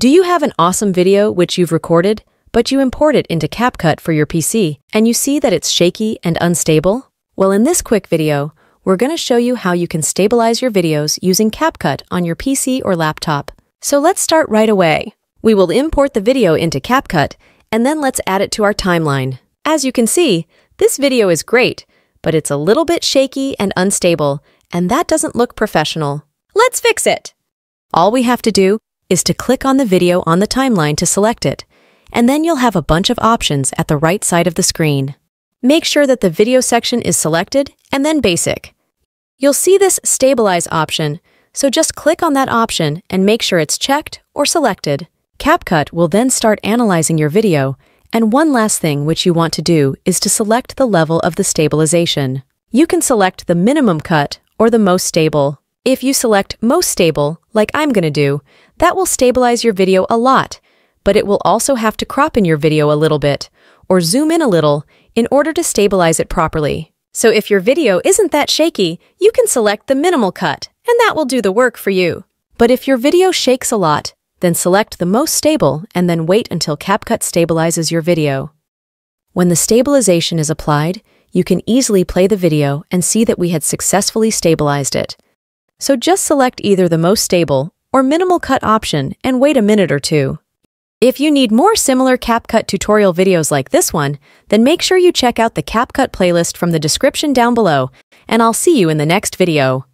Do you have an awesome video which you've recorded, but you import it into CapCut for your PC, and you see that it's shaky and unstable? Well, in this quick video, we're going to show you how you can stabilize your videos using CapCut on your PC or laptop. So let's start right away. We will import the video into CapCut, and then let's add it to our timeline. As you can see, this video is great, but it's a little bit shaky and unstable, and that doesn't look professional. Let's fix it! All we have to do is to click on the video on the timeline to select it, and then you'll have a bunch of options at the right side of the screen. Make sure that the video section is selected and then basic. You'll see this stabilize option, so just click on that option and make sure it's checked or selected. CapCut will then start analyzing your video, and one last thing which you want to do is to select the level of the stabilization. You can select the minimum cut or the most stable. If you select most stable, like I'm going to do, that will stabilize your video a lot, but it will also have to crop in your video a little bit, or zoom in a little, in order to stabilize it properly. So if your video isn't that shaky, you can select the minimal cut, and that will do the work for you. But if your video shakes a lot, then select the most stable and then wait until CapCut stabilizes your video. When the stabilization is applied, you can easily play the video and see that we had successfully stabilized it. So just select either the most stable or minimal cut option and wait a minute or two. If you need more similar CapCut tutorial videos like this one, then make sure you check out the CapCut playlist from the description down below, and I'll see you in the next video.